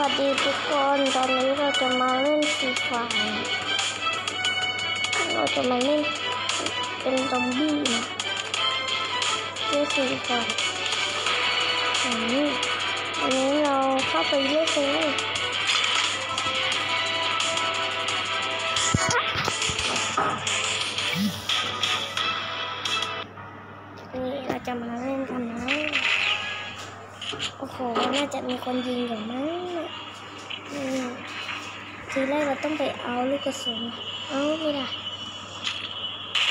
สวัสดีทุกคน ตอนนี้เราจะมาเล่น Free Fire เราจะมาเล่นเป็นซอมบี้นะเล่น Free Fire อืมอันนี้เราเข้าไปเล่นเลยนี่เราจะมาเล่นกันนะ โอ้โห น่าจะมีคนยิงอยู่มั้งเนี่ยอืม ทีแรกเราต้องไปเอาลูกกระสุน เอาไม่ได้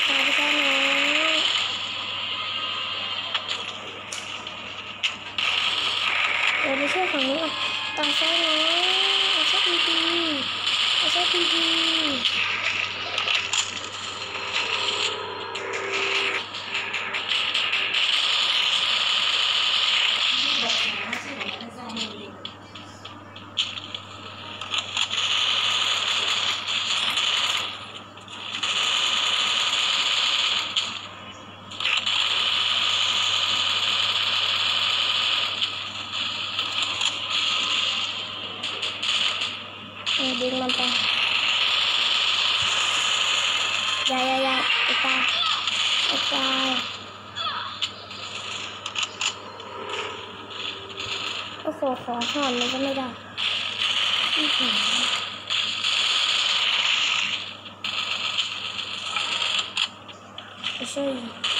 ตายไปซะน้อยเดี๋ยวไปช่วยฝั่งนู้นก่อนตายซะน้อยเอาซะดีๆเอาซะดีๆ เออดึงมันไปอยาอยาอยาไอ้ตายไอ้ตาย โอ้โหขอหอนมันก็ไม่ได้ใช่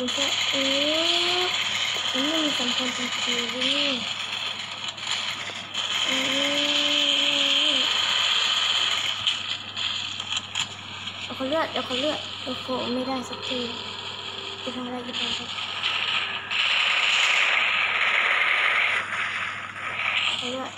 กูช่วยกูช่วยเออมันไม่มีสำคัญจริงๆเลยเออเอาคนเลือดเอาคนเลือดโอ้โหไม่ได้สักทีจะทำอะไรจะทำอะไรเอาเลือด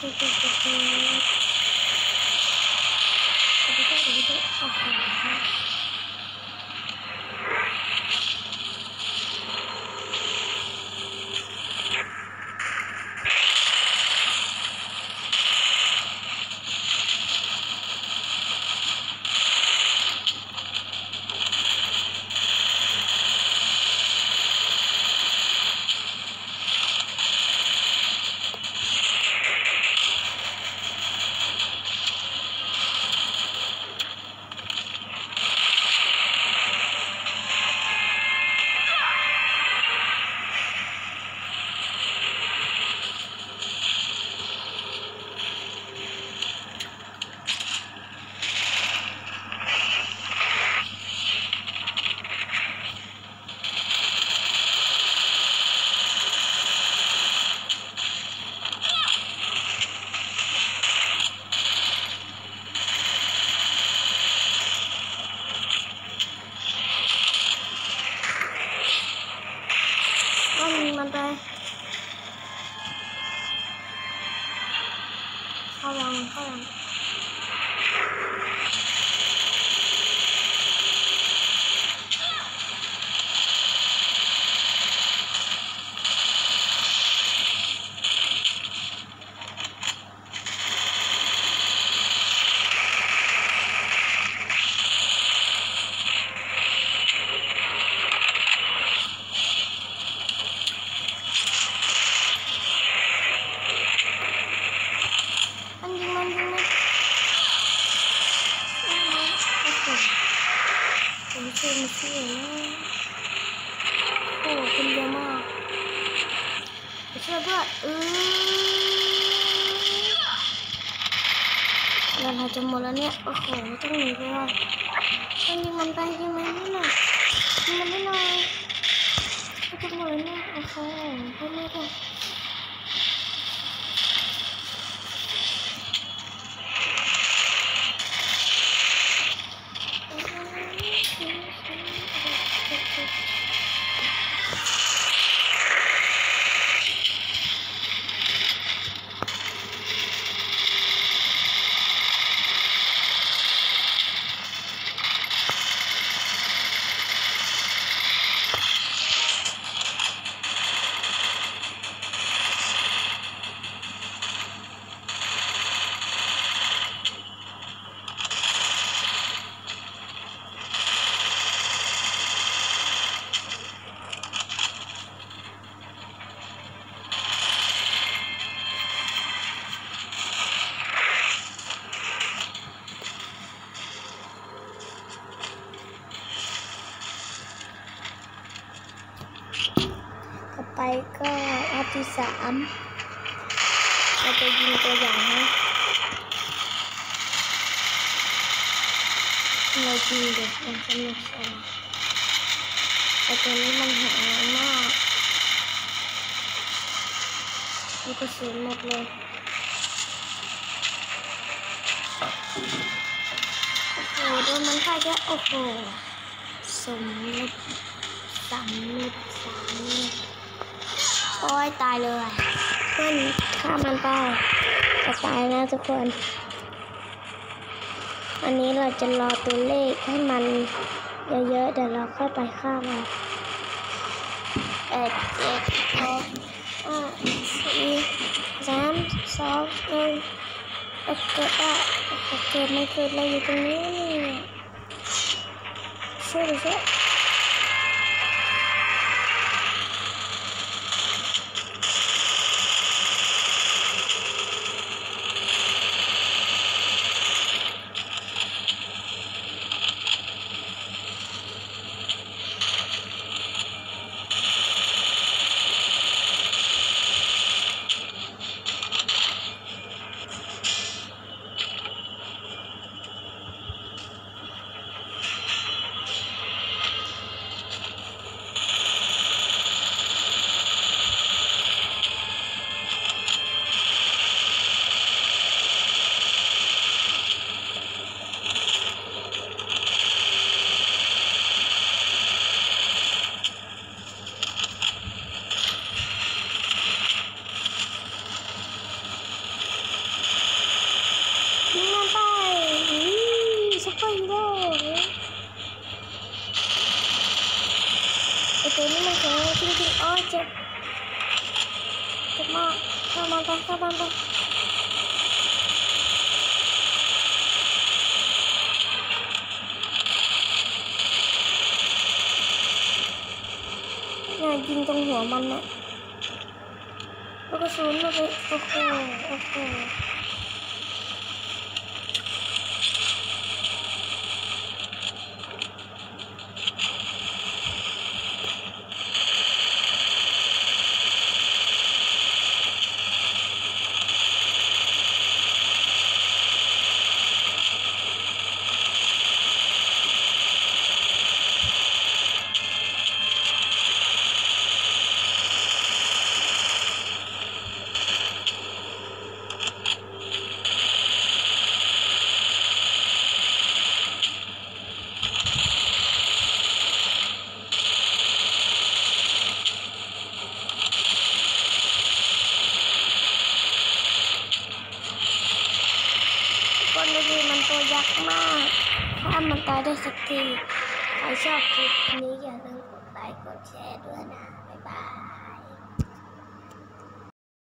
Thank you. เงินเราจะหมดแล้วเนี่ย โอ้โห ต้องหนีไปว่ะต้องยิงมันไปยิงมันนิดหน่อยยิงมันนิดหน่อยจะหมดแล้วเนี่ย โอ้โหไม่ไม่ได้อ ไปก็อันที่สามเราจะยิงตัวอย่างนะเรายิงเด็กมันสนุกสนแต่ตัวนี้มันหายมากมีกระสุนหมดเลยโอ้โหโดนมันฆ่าเยอะโอ้โหสมมุติสามเม็ดสามเม็ด โอ้ยตายเลยเพื่อนฆ่ามันไปจะตายนะทุกคน อันนี้เราจะรอตัวเลขให้มันเยอะๆเดี๋ยวเราค่อยไปฆ่ามันแปดเจ็ดหกห้าสี่สามสองหนึ่งโอเคอะโอเคไมันเกิดอะไรอยู่ตรงนี้นี่ช่วยดิช่วย โไอตัวนี้มันแข็งจริงๆอ้อยเจ็บเจ็บมากเข้ามาไปเข้ามาไปเนี่ยยิงตรงหัวมันนะลูกกระสุนมาไปโอ้โหโอ้โห คนดูดีมันตัวยักษ์มาก ถ้า มันตายได้สักที ใครชอบคลิปนี้อย่าลืมกดไลค์กดแชร์ด้วยนะ